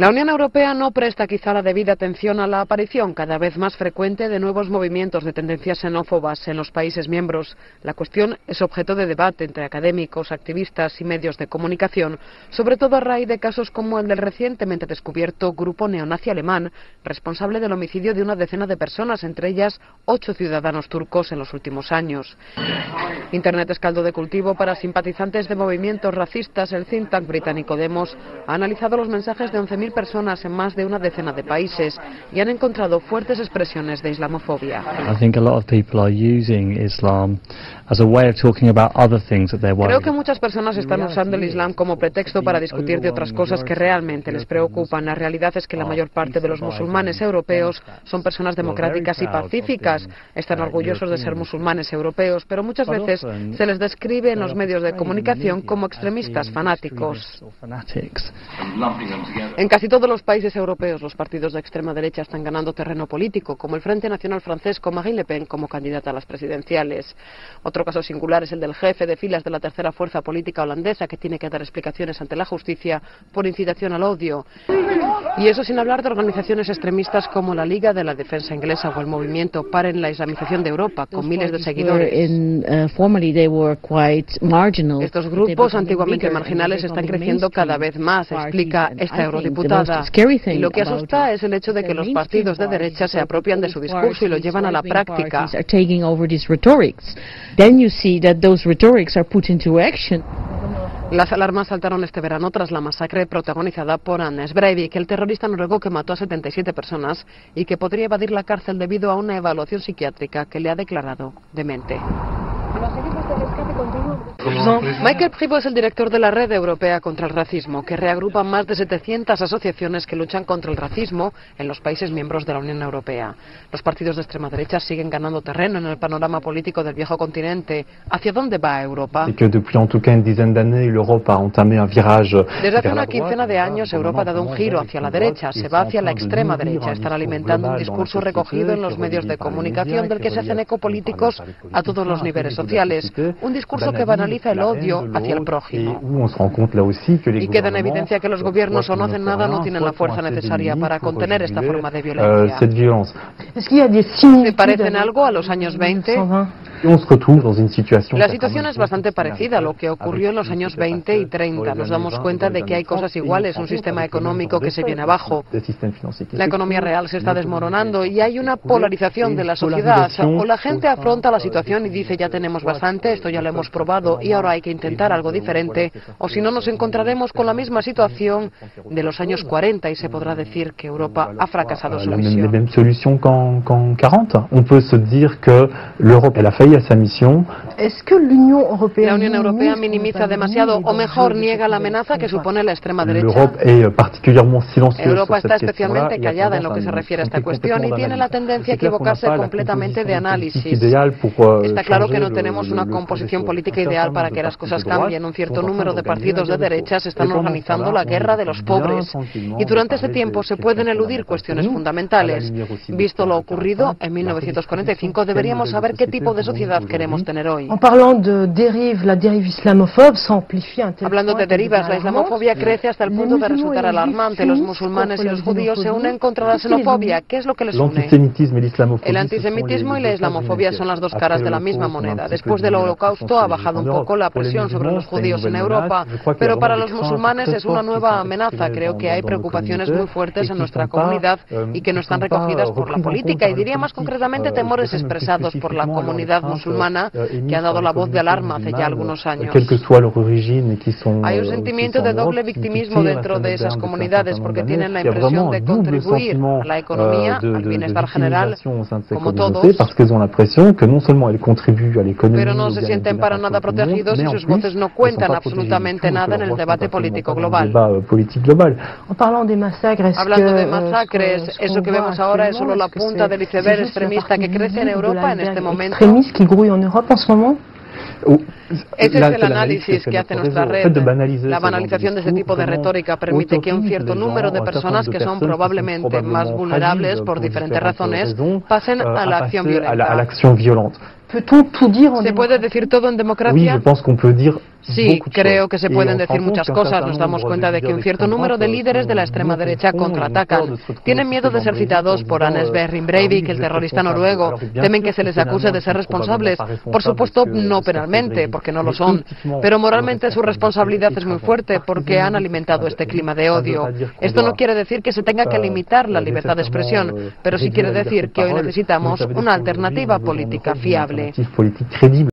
La Unión Europea no presta quizá la debida atención a la aparición cada vez más frecuente de nuevos movimientos de tendencias xenófobas en los países miembros. La cuestión es objeto de debate entre académicos, activistas y medios de comunicación, sobre todo a raíz de casos como el del recientemente descubierto grupo neonazi alemán, responsable del homicidio de una decena de personas, entre ellas ocho ciudadanos turcos en los últimos años. Internet es caldo de cultivo para simpatizantes de movimientos racistas. El think tank británico Demos ha analizado los mensajes de 11.000 personas en más de una decena de países y han encontrado fuertes expresiones de islamofobia. Creo que muchas personas están usando el Islam como pretexto para discutir de otras cosas que realmente les preocupan. La realidad es que la mayor parte de los musulmanes europeos son personas democráticas y pacíficas. Están orgullosos de ser musulmanes europeos, pero muchas veces se les describe en los medios de comunicación como extremistas fanáticos. En casi todos los países europeos los partidos de extrema derecha están ganando terreno político, como el Frente Nacional francés con Marine Le Pen como candidata a las presidenciales. Otro caso singular es el del jefe de filas de la tercera fuerza política holandesa que tiene que dar explicaciones ante la justicia por incitación al odio. Y eso sin hablar de organizaciones extremistas como la Liga de la Defensa Inglesa o el Movimiento Paren la Islamización de Europa, con miles de seguidores. Uh, Estos grupos antiguamente marginales están creciendo cada vez más, explica esta eurodiputada. Y lo que asusta es el hecho de que los partidos de derecha se apropian de su discurso y lo llevan a la práctica. Las alarmas saltaron este verano tras la masacre protagonizada por Anders Breivik, el terrorista noruego que mató a 77 personas y que podría evadir la cárcel debido a una evaluación psiquiátrica que le ha declarado demente. Michael Privo es el director de la Red Europea contra el Racismo, que reagrupa más de 700 asociaciones que luchan contra el racismo en los países miembros de la Unión Europea. Los partidos de extrema derecha siguen ganando terreno en el panorama político del viejo continente. ¿Hacia dónde va Europa? Desde hace una quincena de años Europa ha dado un giro hacia la derecha, se va hacia la extrema derecha. Están alimentando un discurso recogido en los medios de comunicación del que se hacen eco políticos a todos los niveles sociales. Un discurso que banaliza el odio hacia el prójimo. Y queda en evidencia que los gobiernos o no hacen nada no tienen la fuerza necesaria para contener esta forma de violencia. ¿Se parecen algo a los años 20? La situación es bastante parecida a lo que ocurrió en los años 20 y 30. Nos damos cuenta de que hay cosas iguales, un sistema económico que se viene abajo. La economía real se está desmoronando y hay una polarización de la sociedad. O la gente afronta la situación y dice ya tenemos bastante, esto ya lo hemos probado y ahora hay que intentar algo diferente, o si no nos encontraremos con la misma situación de los años 40 y se podrá decir que Europa ha fracasado su misión. La Unión Europea minimiza demasiado, o mejor, niega la amenaza que supone la extrema derecha. Europa está especialmente callada en lo que se refiere a esta cuestión y tiene la tendencia a equivocarse completamente de análisis. Está claro que no tenemos una composición política ideal para que las cosas cambien. Un cierto número de partidos de derecha están organizando la guerra de los pobres. Y durante ese tiempo se pueden eludir cuestiones fundamentales. Visto lo ocurrido en 1945, deberíamos saber qué tipo de sociedad queremos tener hoy. Hablando de derivas, la islamofobia crece hasta el punto de resultar alarmante. Los musulmanes y los judíos se unen contra la xenofobia. ¿Qué es lo que les une? El antisemitismo y la islamofobia son las dos caras de la misma moneda. Después del holocausto ha bajado un poco la presión sobre los judíos en Europa, pero para los musulmanes es una nueva amenaza. Creo que hay preocupaciones muy fuertes en nuestra comunidad y que no están recogidas por la política y diría más concretamente temores expresados por la comunidad musulmana que ha dado la voz de alarma hace ya algunos años. Hay un sentimiento de doble victimismo dentro de esas comunidades porque tienen la impresión de contribuir a la economía, al bienestar general, como todos, pero no se sienten para nada protegidos y sus voces no cuentan absolutamente nada en el debate político global. Hablando de masacres, euh, eso que vemos ahora es solo la punta del iceberg extremista que crece en Europa en este momento. Ese es el análisis que hace nuestra red. La banalización de ese tipo de retórica permite que un cierto número de personas que son probablemente más vulnerables por diferentes razones pasen a la acción violenta. ¿Se puede decir todo en democracia? Sí, creo que se pueden decir muchas cosas. Nos damos cuenta de que un cierto número de líderes de la extrema derecha contraatacan. Tienen miedo de ser citados por Anders Behring Breivik, el terrorista noruego. Temen que se les acuse de ser responsables. Por supuesto, no penalmente, porque no lo son. Pero moralmente su responsabilidad es muy fuerte porque han alimentado este clima de odio. Esto no quiere decir que se tenga que limitar la libertad de expresión, pero sí quiere decir que hoy necesitamos una alternativa política fiable. alternative politique crédible.